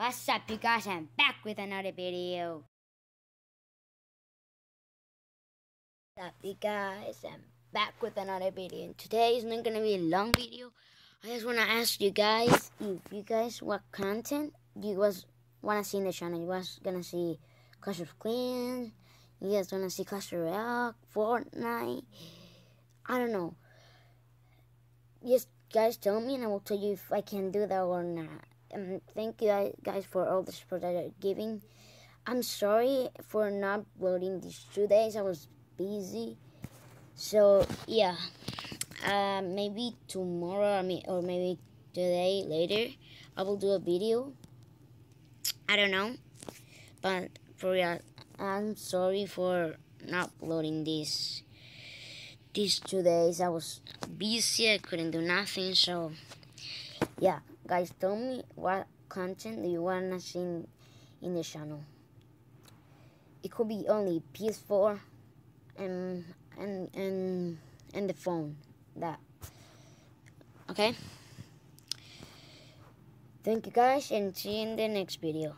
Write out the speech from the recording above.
What's up you guys, I'm back with another video. What's up you guys, I'm back with another video. And today is not gonna be a long video. I just wanna ask you guys if you guys what content you guys wanna see in the channel. You guys gonna see Clash of Clans, you guys wanna see Clash Royale, Fortnite, I don't know. Just guys tell me and I will tell you if I can do that or not um, thank you guys for all the support that you're giving. I'm sorry for not uploading these two days. I was busy. So yeah, uh, maybe tomorrow I mean or maybe today later I will do a video. I don't know, but for real, I'm sorry for not uploading this these two days. I was busy. I couldn't do nothing. So yeah guys tell me what content you want to see in, in the channel? It could be only PS4 and and and and the phone that okay? Thank you guys and see you in the next video